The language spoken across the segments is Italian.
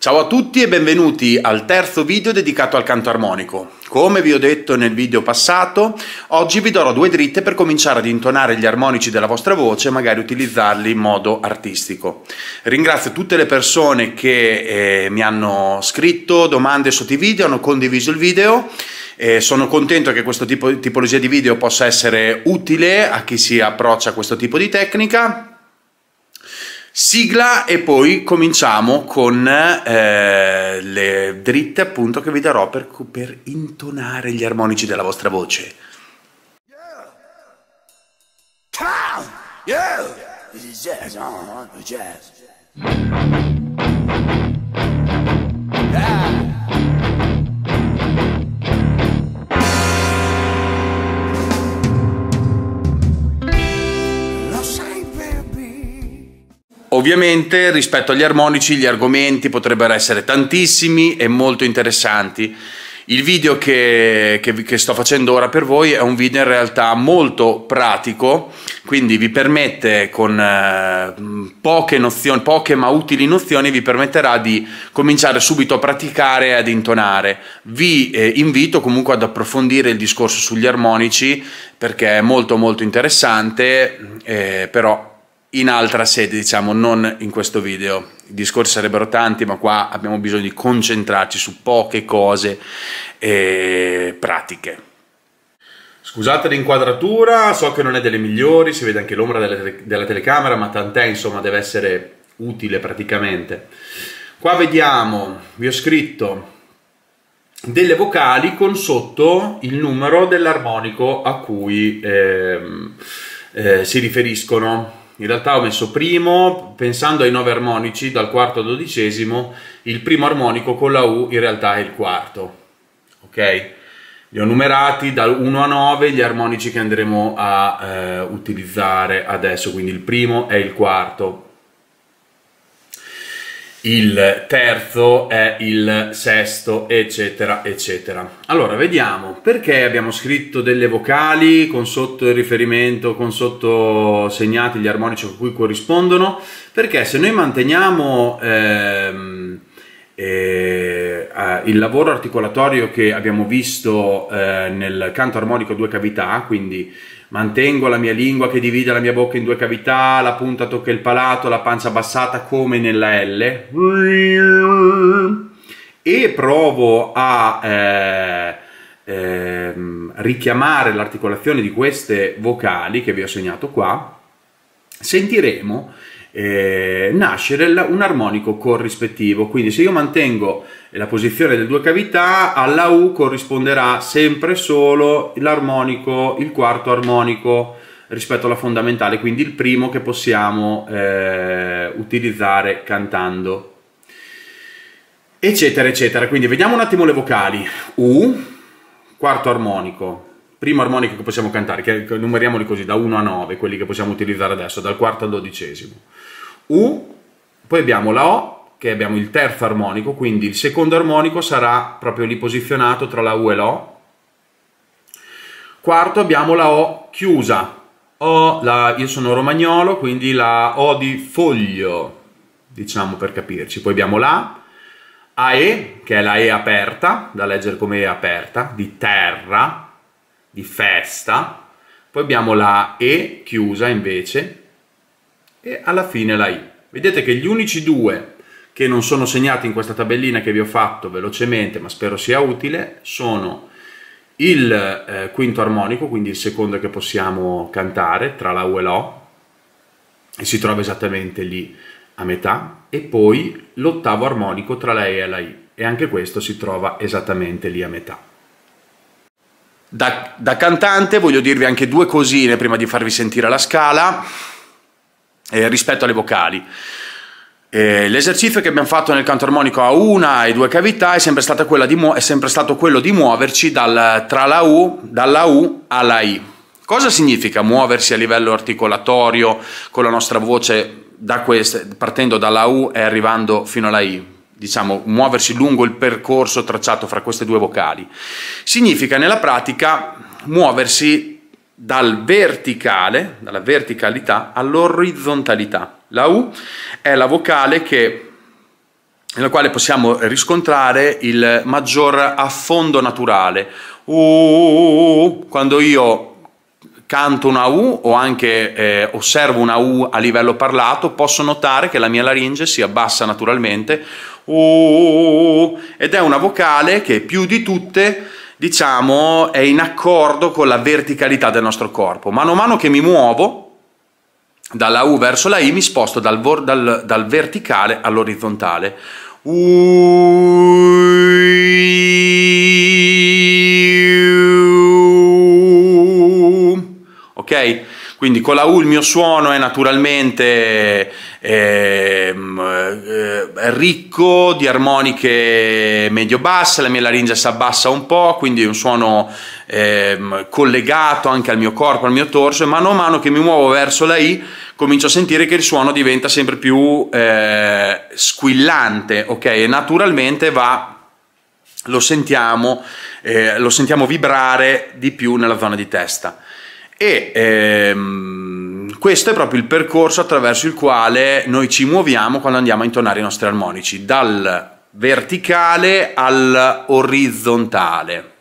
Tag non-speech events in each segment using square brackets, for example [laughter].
Ciao a tutti e benvenuti al terzo video dedicato al canto armonico. Come vi ho detto nel video passato, oggi vi darò due dritte per cominciare ad intonare gli armonici della vostra voce e magari utilizzarli in modo artistico. Ringrazio tutte le persone che eh, mi hanno scritto domande sotto i video, hanno condiviso il video. Eh, sono contento che questo tipo, tipologia di video possa essere utile a chi si approccia a questo tipo di tecnica Sigla e poi cominciamo con eh, le dritte appunto che vi darò per, per intonare gli armonici della vostra voce. Yeah! Yeah! This is jazz, uh, jazz. Ovviamente rispetto agli armonici gli argomenti potrebbero essere tantissimi e molto interessanti. Il video che, che, che, sto facendo ora per voi è un video in realtà molto pratico, quindi vi permette con eh, poche nozioni, poche ma utili nozioni, vi permetterà di cominciare subito a praticare e ad intonare. Vi eh, invito comunque ad approfondire il discorso sugli armonici perché è molto molto interessante, eh, però in altra sede, diciamo, non in questo video. I discorsi sarebbero tanti, ma qua abbiamo bisogno di concentrarci su poche cose eh, pratiche. Scusate l'inquadratura, so che non è delle migliori, si vede anche l'ombra della, della telecamera, ma tant'è, insomma, deve essere utile praticamente. Qua vediamo, vi ho scritto delle vocali con sotto il numero dell'armonico a cui eh, eh, si riferiscono in realtà ho messo primo, pensando ai nove armonici, dal quarto al dodicesimo, il primo armonico con la U in realtà è il quarto. Ok? Li ho numerati dal 1 a 9 gli armonici che andremo a eh, utilizzare adesso, quindi il primo è il quarto, il terzo è il sesto, eccetera, eccetera. Allora, vediamo perché abbiamo scritto delle vocali con sotto il riferimento, con sotto segnati gli armonici a cui corrispondono, perché se noi manteniamo ehm, eh, il lavoro articolatorio che abbiamo visto eh, nel canto armonico due cavità, quindi mantengo la mia lingua che divide la mia bocca in due cavità, la punta tocca il palato, la pancia abbassata come nella L. E provo a eh, eh, richiamare l'articolazione di queste vocali che vi ho segnato qua, sentiremo eh, nascere un armonico corrispettivo. Quindi se io mantengo la posizione delle due cavità, alla U corrisponderà sempre solo l'armonico, il quarto armonico rispetto alla fondamentale, quindi il primo che possiamo eh, utilizzare cantando. Eccetera, eccetera. Quindi vediamo un attimo le vocali. U, quarto armonico, primo armonico che possiamo cantare, che numeriamoli così da 1 a 9, quelli che possiamo utilizzare adesso, dal quarto al dodicesimo. U, poi abbiamo la O, che abbiamo il terzo armonico, quindi il secondo armonico sarà proprio lì posizionato tra la U e l'O. Quarto abbiamo la O chiusa, o la, io sono romagnolo, quindi la O di foglio, diciamo per capirci. Poi abbiamo la AE, che è la E aperta, da leggere come E aperta, di terra, di festa. Poi abbiamo la E chiusa invece, e alla fine la I. Vedete che gli unici due che non sono segnati in questa tabellina che vi ho fatto velocemente, ma spero sia utile, sono il eh, quinto armonico, quindi il secondo che possiamo cantare tra la U e l'O, e si trova esattamente lì a metà, e poi l'ottavo armonico tra la E e la I, e anche questo si trova esattamente lì a metà. Da, da cantante voglio dirvi anche due cosine prima di farvi sentire la scala eh, rispetto alle vocali. Eh, l'esercizio che abbiamo fatto nel canto armonico a una e due cavità è sempre, è sempre stato quello di muoverci dal, tra la U, dalla U alla I. Cosa significa muoversi a livello articolatorio con la nostra voce da queste, partendo dalla U e arrivando fino alla I? Diciamo, muoversi lungo il percorso tracciato fra queste due vocali. Significa nella pratica muoversi dal verticale, dalla verticalità all'orizzontalità. La U è la vocale che nella quale possiamo riscontrare il maggior affondo naturale. Uh, quando io canto una U o anche eh, osservo una U a livello parlato, posso notare che la mia laringe si abbassa naturalmente uh, ed è una vocale che più di tutte diciamo è in accordo con la verticalità del nostro corpo. Mano a mano che mi muovo dalla U verso la I mi sposto dal, dal, dal verticale all'orizzontale. Ok? Quindi con la U il mio suono è naturalmente ehm, eh, ricco di armoniche medio-basse, la mia laringe si abbassa un po', quindi un suono ehm, collegato anche al mio corpo, al mio torso e mano a mano che mi muovo verso la I comincio a sentire che il suono diventa sempre più eh, squillante, ok? E naturalmente va, lo sentiamo, eh, lo sentiamo vibrare di più nella zona di testa. E ehm, questo è proprio il percorso attraverso il quale noi ci muoviamo quando andiamo a intonare i nostri armonici, dal verticale all'orizzontale.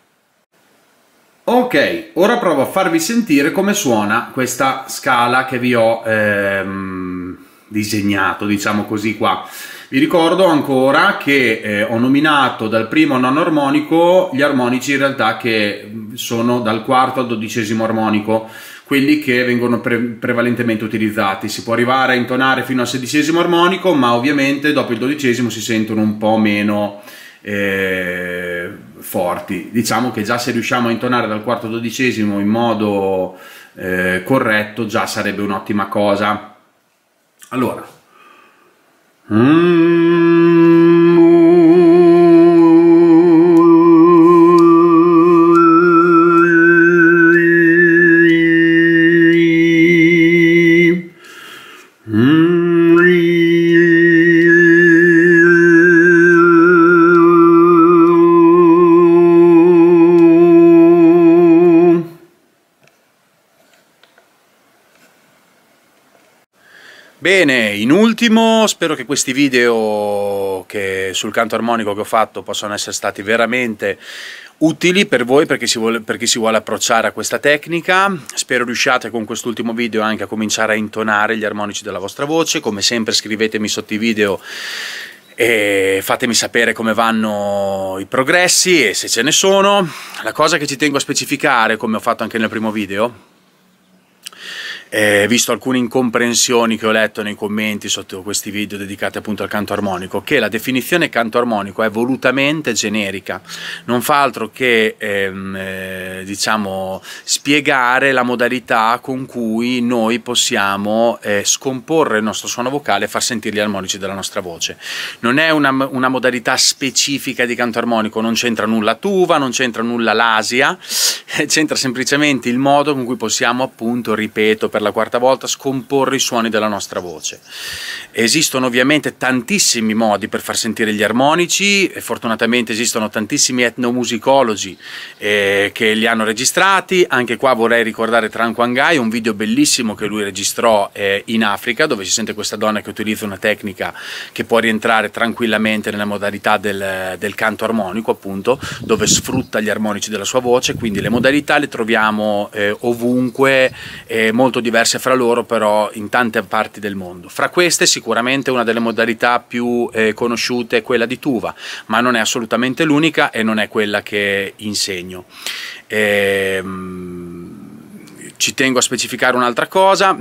Ok, ora provo a farvi sentire come suona questa scala che vi ho ehm, disegnato, diciamo così qua. Vi ricordo ancora che eh, ho nominato dal primo al nono armonico gli armonici in realtà che sono dal quarto al dodicesimo armonico, quelli che vengono pre prevalentemente utilizzati. Si può arrivare a intonare fino al sedicesimo armonico, ma ovviamente dopo il dodicesimo si sentono un po' meno... Eh, forti. Diciamo che già se riusciamo a intonare dal quarto dodicesimo in modo eh, corretto già sarebbe un'ottima cosa. Allora. Mm. Bene, in ultimo spero che questi video che sul canto armonico che ho fatto possano essere stati veramente utili per voi per chi, vuole, per chi si vuole approcciare a questa tecnica. Spero riusciate con quest'ultimo video anche a cominciare a intonare gli armonici della vostra voce. Come sempre scrivetemi sotto i video e fatemi sapere come vanno i progressi e se ce ne sono. La cosa che ci tengo a specificare, come ho fatto anche nel primo video, eh, visto alcune incomprensioni che ho letto nei commenti sotto questi video dedicati appunto al canto armonico, che la definizione canto armonico è volutamente generica, non fa altro che ehm, eh, diciamo spiegare la modalità con cui noi possiamo eh, scomporre il nostro suono vocale e far sentire gli armonici della nostra voce. Non è una, una modalità specifica di canto armonico, non c'entra nulla tuva, non c'entra nulla l'asia, [laughs] c'entra semplicemente il modo con cui possiamo appunto, ripeto, per la quarta volta scomporre i suoni della nostra voce. Esistono ovviamente tantissimi modi per far sentire gli armonici e fortunatamente esistono tantissimi etnomusicologi eh, che li hanno registrati, anche qua vorrei ricordare Tran Quangai, un video bellissimo che lui registrò eh, in Africa dove si sente questa donna che utilizza una tecnica che può rientrare tranquillamente nella modalità del, del canto armonico appunto, dove sfrutta gli armonici della sua voce, quindi le modalità le troviamo eh, ovunque, eh, molto diverse fra loro però in tante parti del mondo. Fra queste sicuramente una delle modalità più eh, conosciute è quella di tuva, ma non è assolutamente l'unica e non è quella che insegno. Ehm, ci tengo a specificare un'altra cosa,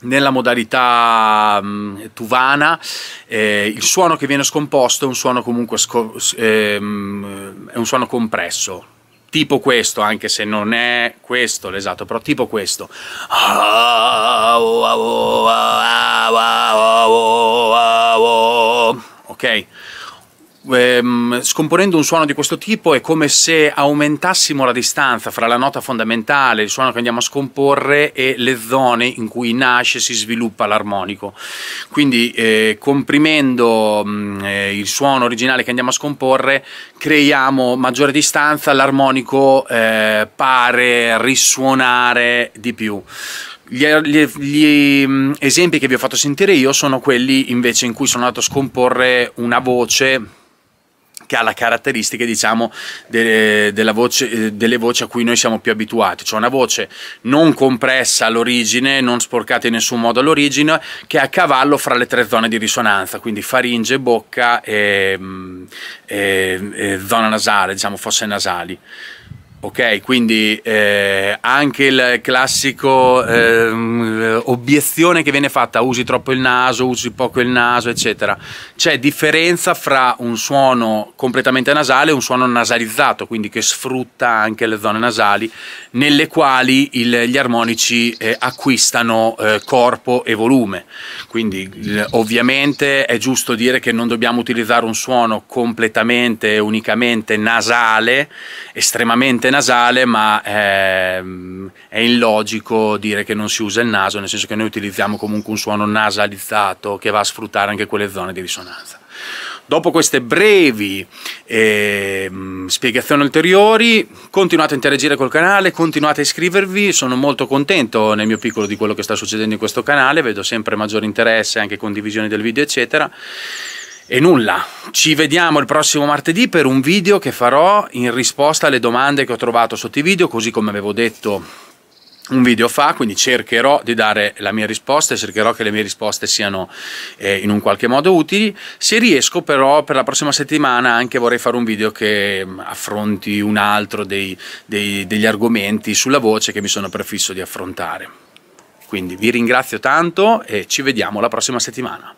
nella modalità um, tuvana eh, il suono che viene scomposto è un suono comunque ehm, è un suono compresso tipo questo, anche se non è questo l'esatto, però tipo questo. Ok? Ehm, scomponendo un suono di questo tipo è come se aumentassimo la distanza fra la nota fondamentale, il suono che andiamo a scomporre e le zone in cui nasce e si sviluppa l'armonico. Quindi eh, comprimendo mh, mm, eh, il suono originale che andiamo a scomporre creiamo maggiore distanza, l'armonico eh, pare risuonare di più. Gli, gli, gli, mm, esempi che vi ho fatto sentire io sono quelli invece in cui sono andato a scomporre una voce che ha la caratteristica diciamo delle, voce, eh, delle, voci a cui noi siamo più abituati, cioè una voce non compressa all'origine, non sporcata in nessun modo all'origine, che è a cavallo fra le tre zone di risonanza, quindi faringe, bocca e, mm, e, e zona nasale, diciamo fosse nasali ok? Quindi eh, anche il classico eh, obiezione che viene fatta, usi troppo il naso, usi poco il naso, eccetera. C'è differenza fra un suono completamente nasale e un suono nasalizzato, quindi che sfrutta anche le zone nasali, nelle quali il, gli armonici eh, acquistano eh, corpo e volume. Quindi ovviamente è giusto dire che non dobbiamo utilizzare un suono completamente, unicamente nasale, estremamente nasale, ma è, ehm, è illogico dire che non si usa il naso, nel senso che noi utilizziamo comunque un suono nasalizzato che va a sfruttare anche quelle zone di risonanza. Dopo queste brevi eh, spiegazioni ulteriori, continuate a interagire col canale, continuate a iscrivervi, sono molto contento nel mio piccolo di quello che sta succedendo in questo canale, vedo sempre maggiore interesse, anche condivisioni del video eccetera. E nulla, ci vediamo il prossimo martedì per un video che farò in risposta alle domande che ho trovato sotto i video, così come avevo detto un video fa, quindi cercherò di dare la mia risposta e cercherò che le mie risposte siano eh, in un qualche modo utili. Se riesco però per la prossima settimana anche vorrei fare un video che mm, affronti un altro dei, dei, degli argomenti sulla voce che mi sono prefisso di affrontare. Quindi vi ringrazio tanto e ci vediamo la prossima settimana.